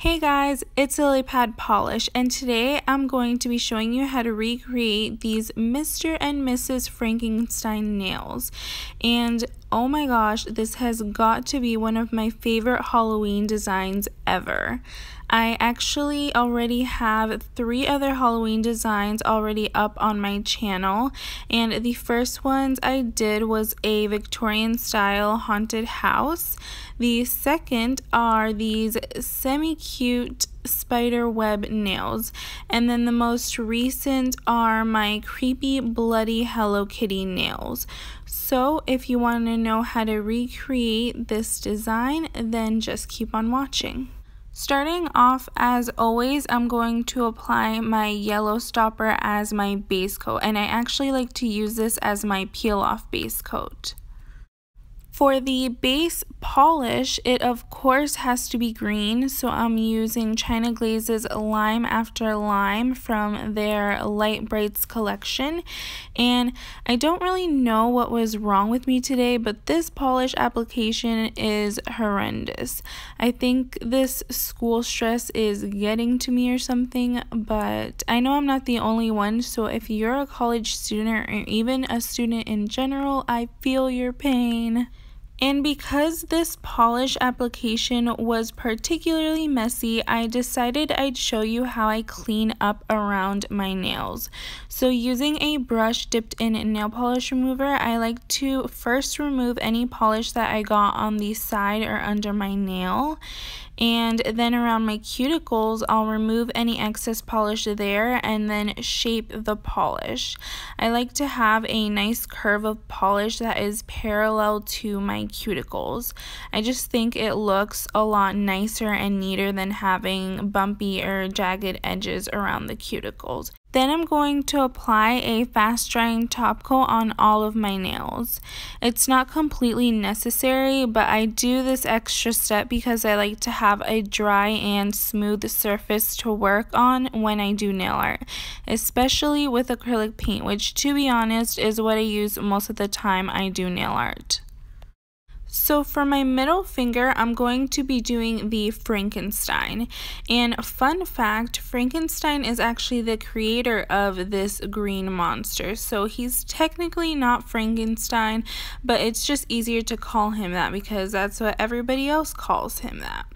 Hey guys, it's Lily Pad Polish, and today I'm going to be showing you how to recreate these Mr. and Mrs. Frankenstein nails. And oh my gosh, this has got to be one of my favorite Halloween designs ever. I actually already have three other Halloween designs already up on my channel and the first ones I did was a Victorian style haunted house. The second are these semi-cute spider web nails and then the most recent are my creepy bloody Hello Kitty nails. So if you want to know how to recreate this design then just keep on watching. Starting off, as always, I'm going to apply my yellow stopper as my base coat, and I actually like to use this as my peel off base coat. For the base polish, it of course has to be green, so I'm using China Glaze's Lime After Lime from their Light Brights collection. And I don't really know what was wrong with me today, but this polish application is horrendous. I think this school stress is getting to me or something, but I know I'm not the only one, so if you're a college student or even a student in general, I feel your pain. And because this polish application was particularly messy, I decided I'd show you how I clean up around my nails. So using a brush dipped in nail polish remover, I like to first remove any polish that I got on the side or under my nail and then around my cuticles I'll remove any excess polish there and then shape the polish. I like to have a nice curve of polish that is parallel to my cuticles. I just think it looks a lot nicer and neater than having bumpy or jagged edges around the cuticles. Then I'm going to apply a fast drying top coat on all of my nails. It's not completely necessary, but I do this extra step because I like to have a dry and smooth surface to work on when I do nail art, especially with acrylic paint, which to be honest is what I use most of the time I do nail art. So for my middle finger, I'm going to be doing the Frankenstein. And fun fact, Frankenstein is actually the creator of this green monster. So he's technically not Frankenstein, but it's just easier to call him that because that's what everybody else calls him that.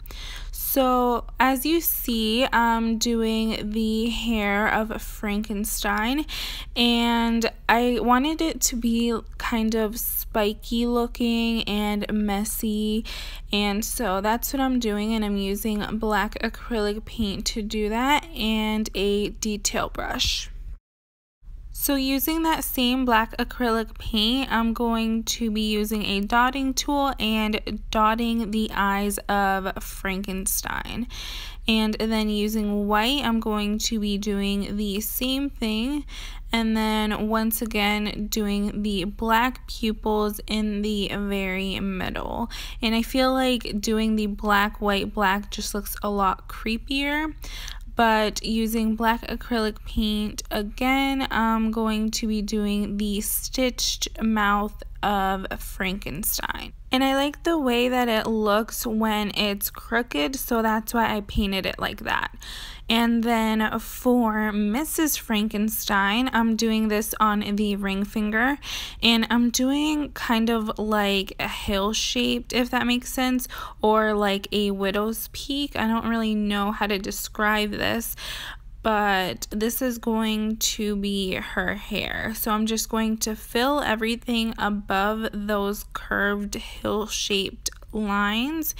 So as you see, I'm doing the hair of Frankenstein and I wanted it to be kind of spiky looking and messy and so that's what I'm doing and I'm using black acrylic paint to do that and a detail brush. So using that same black acrylic paint, I'm going to be using a dotting tool and dotting the eyes of Frankenstein. And then using white, I'm going to be doing the same thing. And then once again, doing the black pupils in the very middle. And I feel like doing the black, white, black just looks a lot creepier but using black acrylic paint again I'm going to be doing the stitched mouth of Frankenstein and I like the way that it looks when it's crooked so that's why I painted it like that and then for Mrs. Frankenstein, I'm doing this on the ring finger. And I'm doing kind of like a hill shaped, if that makes sense, or like a widow's peak. I don't really know how to describe this but this is going to be her hair. So I'm just going to fill everything above those curved hill shaped lines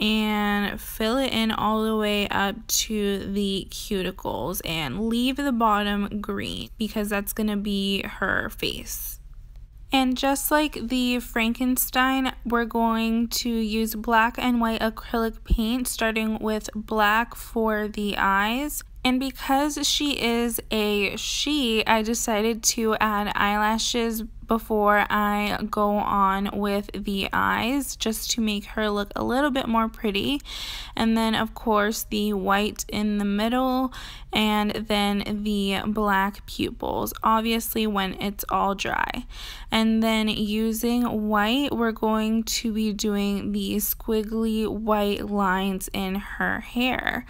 and fill it in all the way up to the cuticles and leave the bottom green because that's going to be her face. And just like the Frankenstein, we're going to use black and white acrylic paint starting with black for the eyes and because she is a she, I decided to add eyelashes before I go on with the eyes just to make her look a little bit more pretty. And then of course the white in the middle and then the black pupils, obviously when it's all dry. And then using white, we're going to be doing the squiggly white lines in her hair.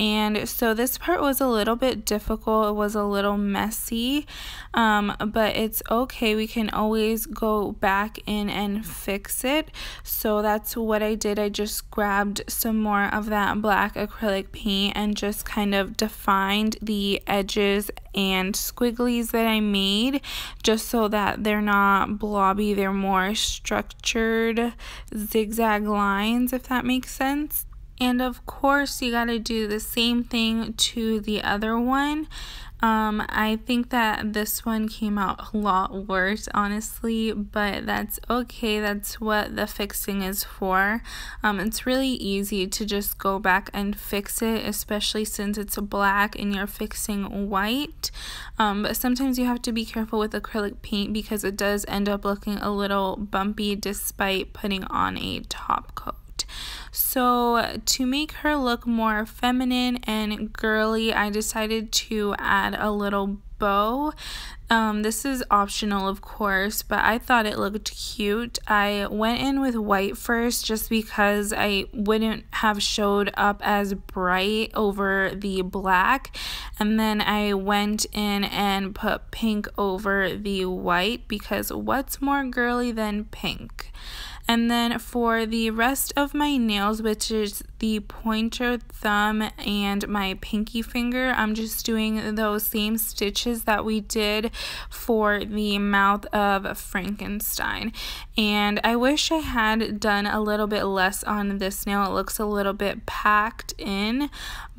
And so this part was a little bit difficult, it was a little messy, um, but it's okay. We can always go back in and fix it. So that's what I did. I just grabbed some more of that black acrylic paint and just kind of defined the edges and squigglies that I made just so that they're not blobby, they're more structured zigzag lines, if that makes sense. And of course, you got to do the same thing to the other one. Um, I think that this one came out a lot worse, honestly, but that's okay. That's what the fixing is for. Um, it's really easy to just go back and fix it, especially since it's black and you're fixing white. Um, but sometimes you have to be careful with acrylic paint because it does end up looking a little bumpy despite putting on a top coat. So to make her look more feminine and girly, I decided to add a little bow. Um, this is optional, of course, but I thought it looked cute. I went in with white first just because I wouldn't have showed up as bright over the black. And then I went in and put pink over the white because what's more girly than pink? And then for the rest of my nails, which is the pointer thumb and my pinky finger, I'm just doing those same stitches that we did for the mouth of Frankenstein. And I wish I had done a little bit less on this nail. It looks a little bit packed in,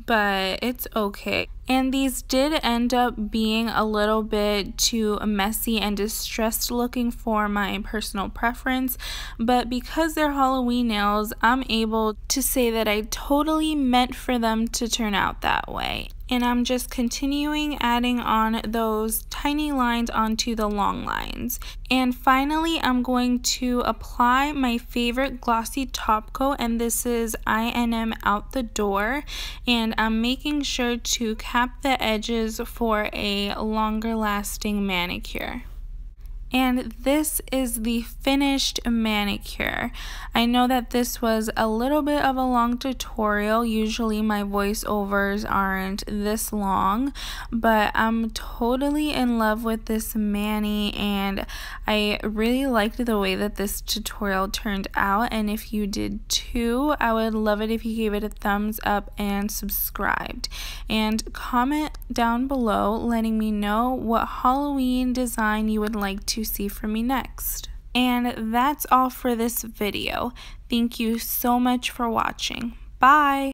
but it's okay. And these did end up being a little bit too messy and distressed looking for my personal preference. But because they're Halloween nails, I'm able to say that I totally meant for them to turn out that way and I'm just continuing adding on those tiny lines onto the long lines. And finally, I'm going to apply my favorite glossy top coat, and this is INM Out the Door. And I'm making sure to cap the edges for a longer lasting manicure and this is the finished manicure. I know that this was a little bit of a long tutorial. Usually my voiceovers aren't this long, but I'm totally in love with this mani and I really liked the way that this tutorial turned out and if you did too, I would love it if you gave it a thumbs up and subscribed. And comment down below letting me know what Halloween design you would like to see from me next. And that's all for this video. Thank you so much for watching. Bye!